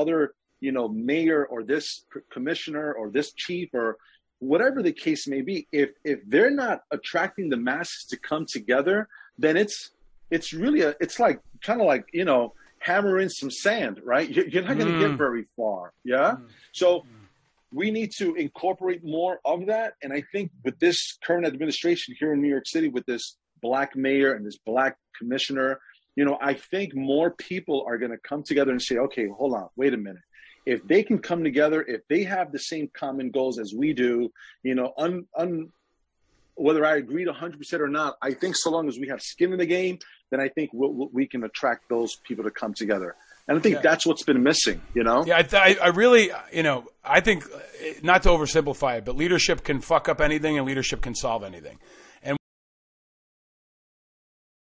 other, you know, mayor or this commissioner or this chief or whatever the case may be, if if they're not attracting the masses to come together, then it's it's really a it's like kind of like you know hammering some sand, right? You're not going to mm. get very far, yeah. Mm. So we need to incorporate more of that, and I think with this current administration here in New York City, with this black mayor and this black commissioner, you know, I think more people are going to come together and say, okay, hold on, wait a minute if they can come together, if they have the same common goals as we do, you know, un, un, whether I agree to 100% or not, I think so long as we have skin in the game, then I think we'll, we can attract those people to come together. And I think yeah. that's what's been missing, you know? Yeah, I, I, really, you know, I think, eh, not to oversimplify it, but leadership can fuck up anything and leadership can solve anything.